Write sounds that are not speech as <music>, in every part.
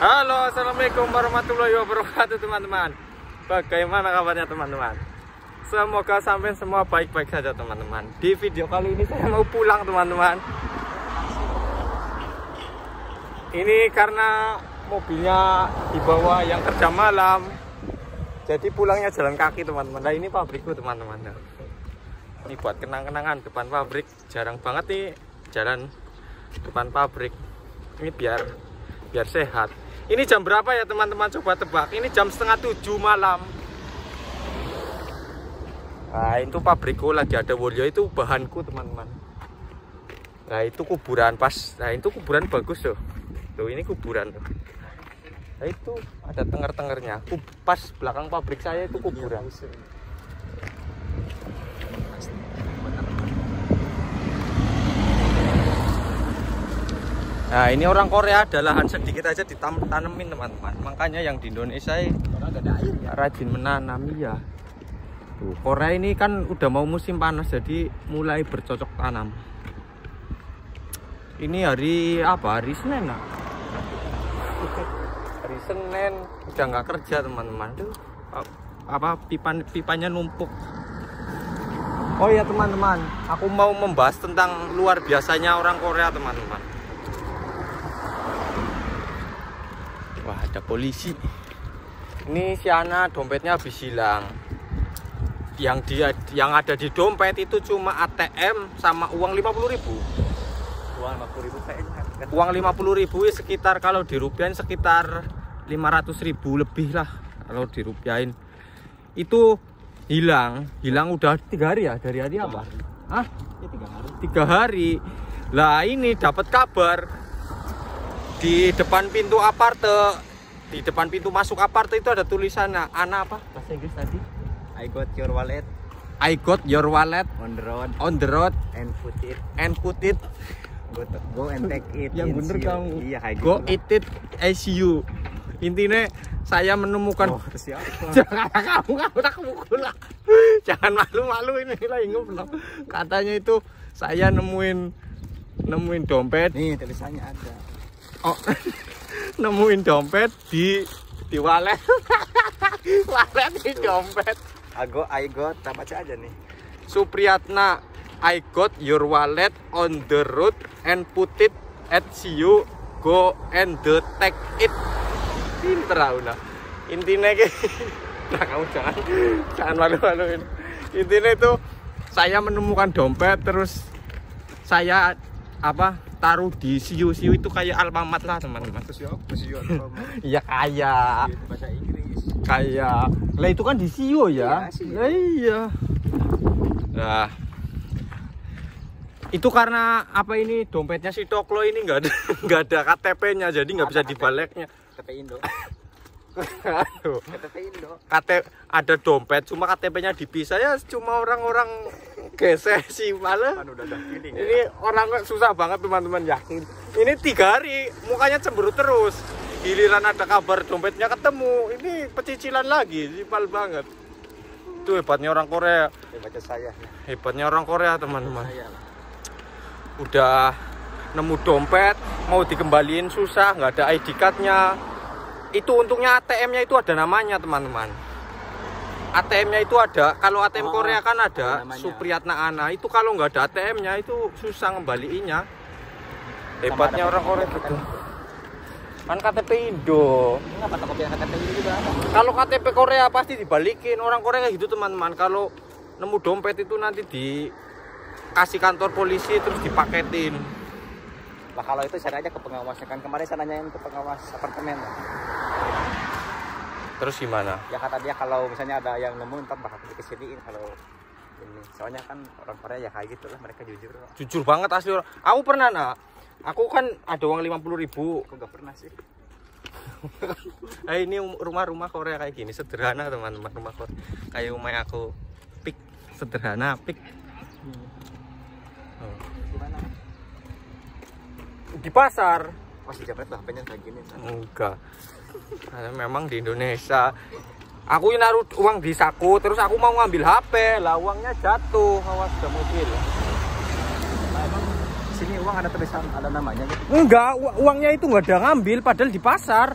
Halo, assalamualaikum warahmatullahi wabarakatuh teman-teman. Bagaimana kabarnya teman-teman? Semoga sampai semua baik-baik saja teman-teman. Di video kali ini saya mau pulang teman-teman. Ini karena mobilnya dibawa yang kerja malam. Jadi pulangnya jalan kaki teman-teman. Nah ini pabrikku teman-teman. Ini buat kenang-kenangan depan pabrik. Jarang banget nih jalan depan pabrik. Ini biar biar sehat. Ini jam berapa ya teman-teman? Coba tebak. Ini jam setengah tujuh malam. Nah itu pabrikku lagi ada Wolio itu bahanku teman-teman. Nah itu kuburan pas. Nah itu kuburan bagus tuh. Tuh ini kuburan tuh. Nah itu ada tenger-tengernya. Pas belakang pabrik saya itu kuburan. Nah ini orang Korea ada lahan sedikit aja ditanemin teman-teman. Makanya yang di Indonesia rajin menanam ya. Tuh, Korea ini kan udah mau musim panas jadi mulai bercocok tanam. Ini hari apa? Hari Senin nah. <laughs> Hari Senin udah nggak kerja teman-teman. Tuh apa pipa pipanya numpuk. Oh ya teman-teman, aku mau membahas tentang luar biasanya orang Korea teman-teman. Wah ada polisi. Ini si Ana dompetnya habis hilang. Yang dia yang ada di dompet itu cuma ATM sama uang 50 ribu. Uang 50 ribu saya ingat. Uang 50 ribu ya sekitar kalau dirupiahin sekitar 500 ribu lebih lah kalau dirupiahin. Itu hilang, hilang udah tiga hari ya dari hari apa? Ya tiga hari. Tiga hari. Lah ini dapat kabar di depan pintu aparte di depan pintu masuk aparte itu ada tulisannya Ana apa? Bahasa Inggris tadi. I got your wallet. I got your wallet. On the road. On the road. And put it. And put it. Go, to, go and take it. yang bener you. kamu. Iya kayak go gitu. eat it ICU intinya saya menemukan Oh, siapa? <laughs> jangan kamu kamu tak mukul lah. Jangan malu-malu ini lah ngobrol katanya itu saya nemuin nemuin dompet. Nih tulisannya ada. Oh, <laughs> nemuin dompet di di walet. <laughs> walet di dompet. I go, I got. Baca aja nih. Supriyatna, I got your wallet on the road and put it at you. Go and the take it. Pinter udah. Intinya kayak <laughs> nah kamu jangan jangan malu-maluin. Intinya itu saya menemukan dompet terus saya apa taruh di siu-siu itu kayak alpamat lah teman-teman. <laughs> Iya kayak. Inggris. kayak. Lah itu kan di Sio ya? Iya, iya. Nah itu karena apa ini dompetnya si Toklo ini nggak ada <laughs> nggak ada KTP-nya jadi nggak bisa dibaliknya KTP Indo. <laughs> KTP Indo. Ada dompet cuma KTP-nya dipisah. Ya cuma orang-orang gesek sih malah Kan udah feeling. ini orang susah banget teman-teman yakin. Ini tiga hari mukanya cemberut terus. Giliran ada kabar dompetnya ketemu. Ini pecicilan lagi simpel banget. Itu hebatnya orang Korea. Ya, baca saya. hebatnya orang Korea teman-teman. Udah nemu dompet mau dikembaliin susah nggak ada ID cardnya itu untungnya ATM-nya itu ada namanya teman-teman. ATM-nya itu ada. Kalau ATM Oh, Korea kan ada. Supriyatna Ana itu kalau nggak ada ATM-nya itu susah ngembaliinnya. Hebatnya orang Korea gitu. Kan KTP Indo. Kenapa kopi KTP Indo juga ada? kalau KTP Korea pasti dibalikin. Orang Korea kayak gitu teman-teman. Kalau nemu dompet itu nanti dikasih kantor polisi terus dipaketin. Lah kalau itu cari aja ke pengawasnya kan kemarin saya nanyain ke pengawas apartemen. Terus gimana Ya kata dia kalau misalnya ada yang nemu ntar bakal dikesiniin kalau ini. Soalnya kan orang Korea ya kayak gitu lah mereka jujur. jujur banget asli orang aku pernah nak aku kan ada uang 50.000 ribu Aku gak pernah sih. nah, <laughs> ini rumah-rumah Korea kayak gini sederhana teman-teman rumah Korea kayak rumah aku pik sederhana pik Oh. Gimana? di pasar Masih jepret lah HP-nya kayak gini. enggak Karena memang di Indonesia aku ini naruh uang di saku terus aku mau ngambil HP lah uangnya jatuh awas ada mobil Nah, emang sini uang ada tulisan ada namanya gitu. enggak uangnya itu nggak ada ngambil padahal di pasar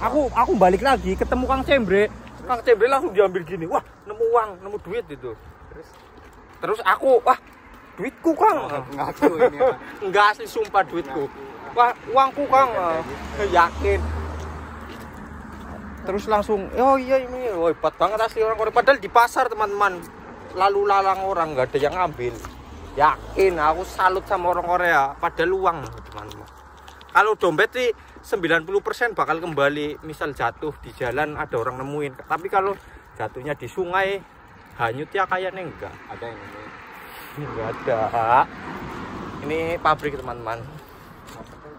Aku aku balik lagi ketemu Kang Cembre. Kang Cembre langsung diambil gini. Wah, nemu uang, nemu duit itu. Terus Terus aku, wah, duitku Kang. ngaku ini. Pak. <laughs> Enggak asli sumpah duitku. Ngaku. Wah, uangku Kang. Yakin. Terus langsung, oh iya ini, oh, hebat banget asli orang Korea. Padahal di pasar teman-teman, lalu lalang orang nggak ada yang ngambil. Yakin, aku salut sama orang Korea. Padahal uang teman-teman. Kalau dompet sih 90% bakal kembali. Misal jatuh di jalan ada orang nemuin. Tapi kalau jatuhnya di sungai, hanyut ya kayaknya enggak. Ada yang ini. Enggak ada. Ini pabrik teman-teman. Apa tuh?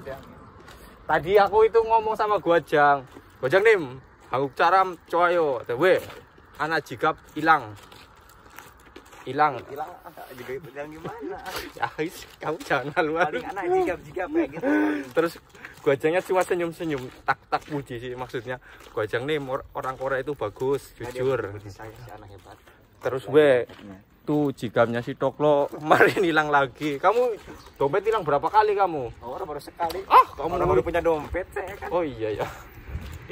Udah. Tadi aku itu ngomong sama Guajang. Guajang nim, hanguk caram coyo. We, anak jigap hilang. Hilang. Hilang juga yang gimana? Ya, kamu jangan halu-halu. Paling anak jigap-jigap kayak gitu. Terus Guajangnya cuma senyum-senyum, tak tak puji sih maksudnya. Guajang nih or- orang Korea itu bagus, jujur. Anak hebat. Terus we, tuh jigapnya si Toklo kemarin <laughs> hilang lagi. Kamu dompet hilang berapa kali kamu? Oh, baru sekali. Ah, kamu baru punya dompet saya kan. Oh iya ya.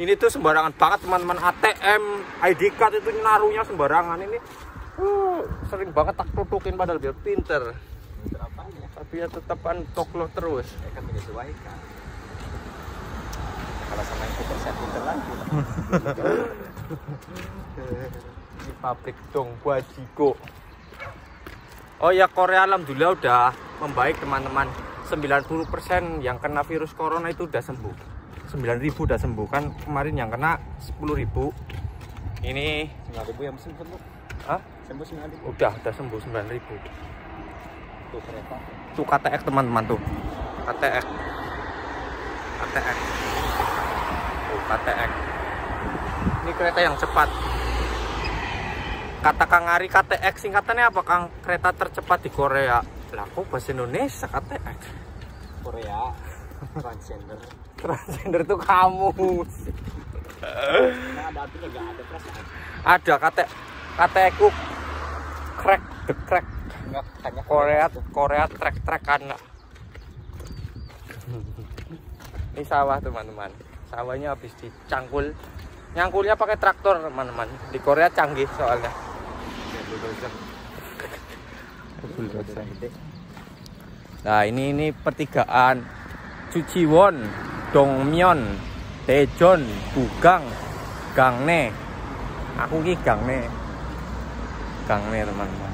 Ini tuh sembarangan banget teman-teman ATM, ID card itu naruhnya sembarangan ini. Uh, sering banget tak tutukin padahal biar pinter. Berapanya? Tapi ya tetapan toklo terus. Ya kan menyesuaikan. Kalau sama yang super saya pinter lagi. <laughs> Di pabrik dong Bajiko. Oh ya Korea alhamdulillah udah membaik teman-teman. 90% yang kena virus corona itu udah sembuh. 9000 udah sembuh kan kemarin yang kena 10.000. Ini Sembilan ribu yang sembuh sembuh. Hah? Sembuh sembilan ribu. udah udah sembuh 9000. Tuh kereta. tuh KTX teman-teman tuh KTX KTX tuh KTX ini kereta yang cepat kata Kang Ari KTX singkatannya apa Kang? Kereta tercepat di Korea. Lah kok bahasa Indonesia KTX Korea. Transgender. <laughs> transgender tuh kamu. Nah, ada artinya nggak? Ada perasaan. ada KT KTX ku crack the crack. Enggak, hanya Korea Korea. Trek trekan. Ini sawah teman-teman. Sawahnya habis dicangkul nyangkulnya pakai traktor teman-teman. Di Korea canggih soalnya nah ini ini pertigaan Cuciwon Dongmyeon Daejeon Bugang Gangne aku ki Gangne Gangne teman-teman.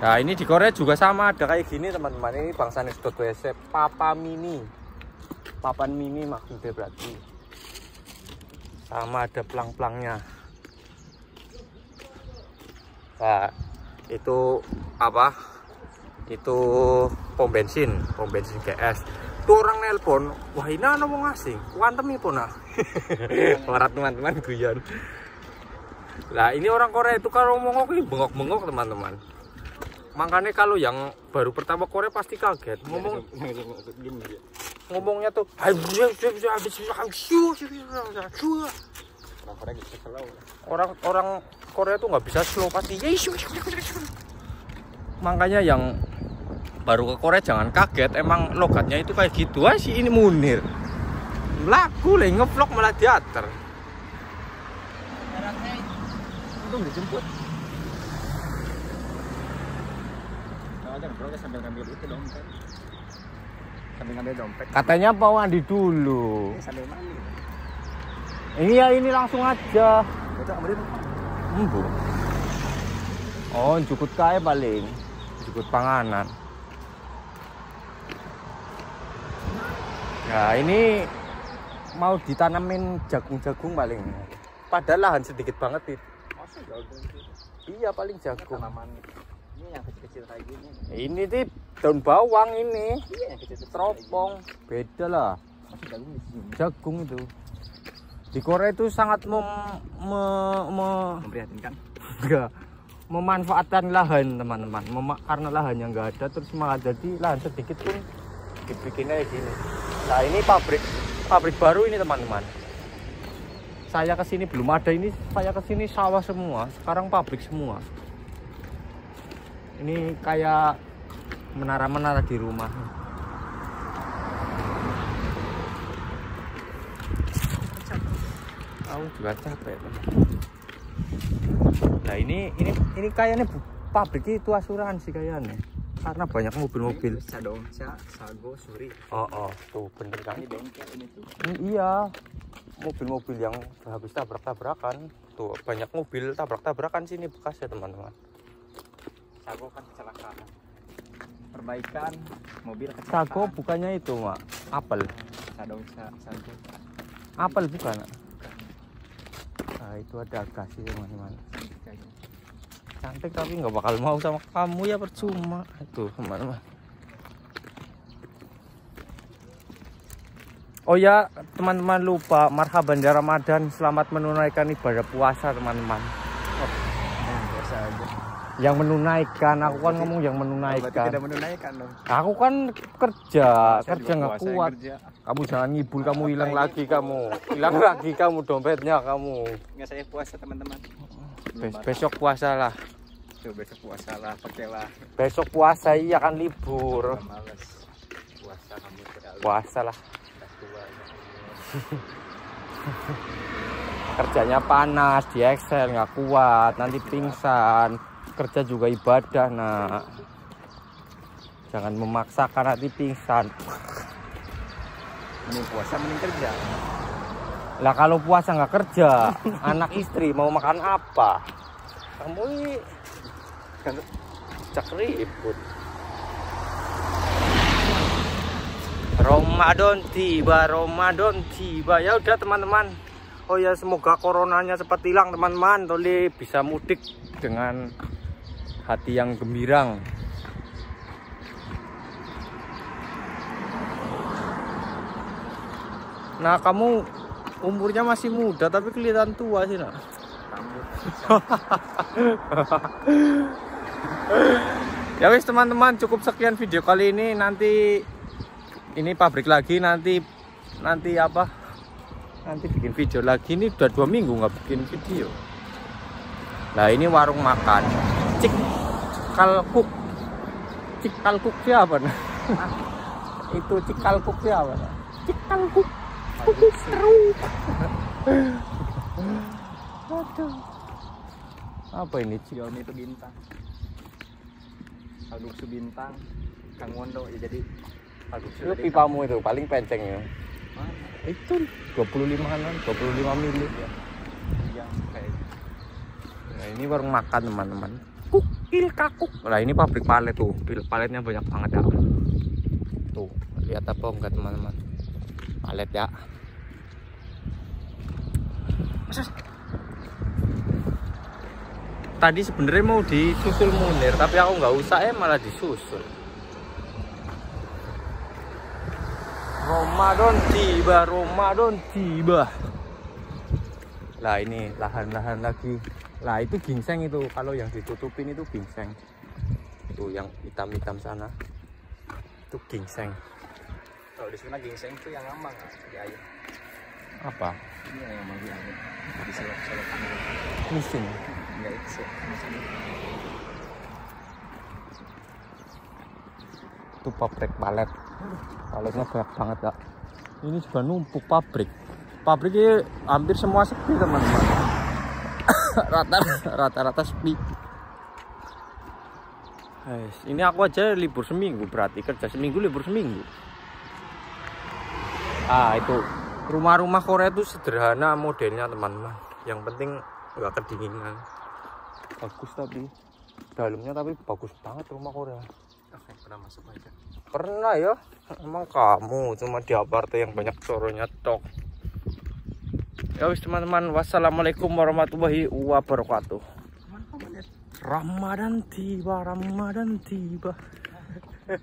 Nah ini di Korea juga sama ada kayak gini teman-teman. Ini bangsa WC Papa Mini Papan Mini maksudnya berarti sama ada pelang-pelangnya Nah itu apa? Itu pom bensin pom bensin GS tuh orang nelpon wah ini ana wong asing wantem pun nah <laughs> warat teman-teman guyon. Nah ini orang Korea itu kalau ngomong ini bengok-bengok teman-teman. Makanya kalau yang baru pertama Korea pasti kaget. Ngomong gini dia. Ngomongnya tuh Orang gitu orang Korea tuh nggak bisa slow pasti makanya yang baru ke Korea jangan kaget emang logatnya itu kayak gitu aja sih ini Munir lagu lah ngevlog malah teater dijemput. Bro sambil ngambil itu dompet. Sambil ngambil dompet. katanya mau mandi dulu Ini sambil mandi. ini ya ini langsung aja embu oh jukut kae paling jukut panganan Nah ini mau ditanamin jagung-jagung paling. Padahal lahan sedikit banget itu. Iya paling jagung. Tanaman yang kecil-kecil kayak gini. Ini tuh daun bawang ini. Iya yang kecil-kecil. Teropong. Beda lah. Masih jagung. Jagung itu. Di Korea itu sangat mem, me, me- Memprihatinkan. enggak, memanfaatkan lahan teman-teman. Mema- karena lahannya nggak ada terus malah jadi lahan sedikit pun dibikinnya kayak gini. Nah ini pabrik pabrik baru ini teman-teman. Saya ke sini belum ada ini saya ke sini sawah semua. Sekarang pabrik semua ini kayak menara-menara di rumah. Aku juga capek nah ini ini ini kayaknya pabrik itu asuransi kayaknya. Karena banyak mobil-mobil. Sago suri oh oh tuh bener kan? Ini ini iya mobil-mobil yang habis tabrak-tabrakan. Tuh banyak mobil tabrak-tabrakan sini bekas ya teman-teman. Sago kan kecelakaan. Perbaikan mobil kecelakaan. Sago bukannya itu mak, apel. Sadong sa- Sago. Apel bukan? Nah itu ada gas sih teman-teman. Kayaknya. Cantik tapi nggak bakal mau sama kamu ya percuma. Itu teman-teman. Oh ya teman-teman lupa marhaban ya Ramadan selamat menunaikan ibadah puasa teman-teman. Hmm, biasa aja. Yang menunaikan aku kan ngomong yang Oh, menunaikan. tidak menunaikan dong. Aku kan kerja, Saya kerja nggak kuat. kerja. Kamu jangan ngibul, kamu hilang lagi kamu, hilang lagi kamu dompetnya kamu. Nggak saya puasa teman-teman. Bes- besok puasa lah, besok puasa lah, pakailah. besok puasa iya kan libur. Males. Puasa kamu Puasa lah, ya <laughs> kerjanya panas di Excel nggak kuat, nanti pingsan. Kerja juga ibadah nak. Jangan memaksakan nanti pingsan. Mending puasa mending kerja. Lah kalau puasa nggak kerja, <laughs> anak istri mau makan apa? Kamu ini Kan cak ribut. Ramadan tiba, Ramadan tiba. Ya udah teman-teman. Oh ya semoga coronanya cepat hilang teman-teman. Toli bisa mudik dengan hati yang gembirang. Nah kamu umurnya masih muda tapi kelihatan tua sih nak. Ya wis teman-teman cukup sekian video kali ini. Nanti ini pabrik lagi nanti nanti apa? Nanti bikin video lagi. Ini udah dua minggu nggak bikin video. Nah ini warung makan. Cik kalkuk cik kalkuk siapa nah itu cik kalkuk siapa nah? cik kalkuk kukuk teruk Aduh. apa ini? Johnny itu bintang. Alduk su bintang. Kang Wondo ya jadi Alduk su itu pipamu itu paling penceng ya. Mana? itu 25 an 25 mili Yang kayak nah ini warung makan teman-teman kukil kakuk. Nah ini pabrik palet tuh. Pil- paletnya banyak banget ya. Tuh lihat apa enggak teman-teman. Palet ya. Tadi sebenarnya mau disusul Munir tapi aku nggak usah eh malah disusul. Ramadan tiba Ramadan tiba. Lah ini lahan-lahan lagi lah itu ginseng itu. Kalau yang ditutupin itu ginseng. Itu yang hitam-hitam sana. Itu ginseng. Kalau di sana ginseng itu yang ngambang di air. apa? Ini yang ngambang di air. Di selok-selok mesin. Enggak itu itu pabrik palet. Paletnya banyak banget ya ini juga numpuk pabrik. Pabriknya hampir semua sepi teman-teman rata rata-rata sepi. Ini aku aja libur seminggu berarti kerja seminggu libur seminggu. Ah itu. Rumah-rumah Korea itu sederhana modelnya teman-teman. Yang penting nggak kedinginan. Bagus tapi. Dalamnya tapi bagus banget rumah Korea. Oke, pernah masuk aja. Pernah ya? Emang kamu cuma di aparte yang banyak coronya tok. Ya wis teman-teman, wassalamualaikum warahmatullahi wabarakatuh. Ramadan tiba, Ramadan tiba. <laughs>